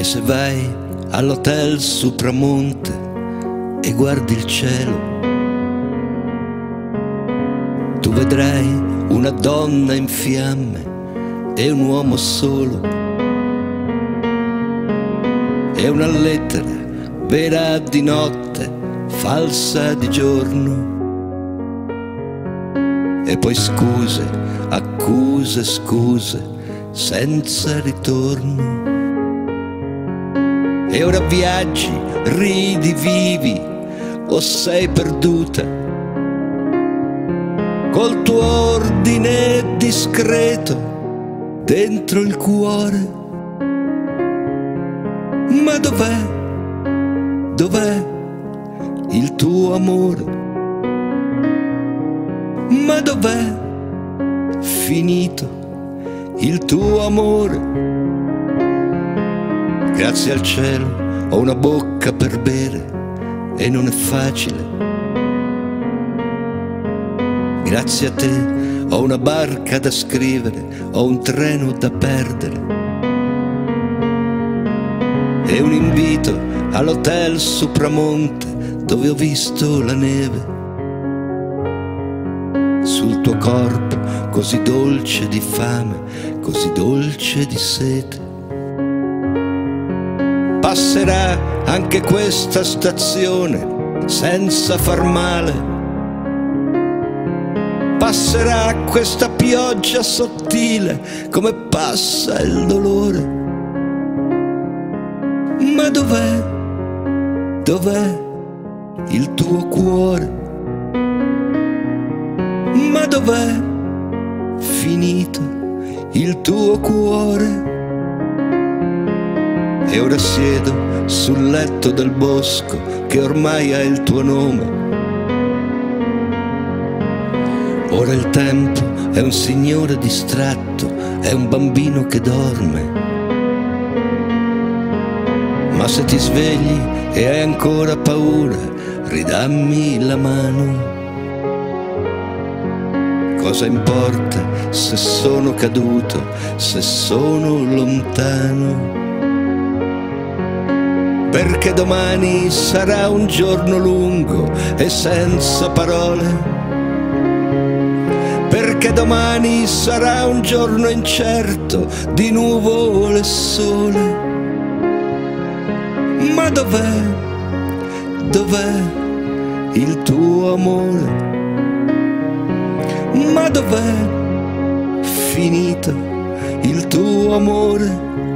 E se vai all'hotel Supramonte e guardi il cielo, tu vedrai una donna in fiamme e un uomo solo. E una lettera vera di notte, falsa di giorno. E poi scuse, accuse, scuse, senza ritorno. E ora viaggi, ridi, vivi, o sei perduta. Col tuo ordine discreto dentro il cuore. Ma dov'è? Dov'è il tuo amore? Ma dov'è finito il tuo amore? Grazie al cielo ho una bocca per bere e non è facile. Grazie a te ho una barca da scrivere, ho un treno da perdere. E un invito all'hotel Supramonte dove ho visto la neve. Sul tuo corpo così dolce di fame, così dolce di sete. Passerà anche questa stazione senza far male. Passerà questa pioggia sottile come passa il dolore. Ma dov'è? Dov'è il tuo cuore? Ma dov'è finito il tuo cuore? E ora siedo sul letto del bosco che ormai ha il tuo nome. Ora il tempo è un signore distratto, è un bambino che dorme. Ma se ti svegli e hai ancora paura, ridammi la mano. Cosa importa se sono caduto, se sono lontano? Perché domani sarà un giorno lungo e senza parole. Perché domani sarà un giorno incerto di nuvole e sole ma dov'è, dov'è il tuo amore? Ma dov'è finito il tuo amore?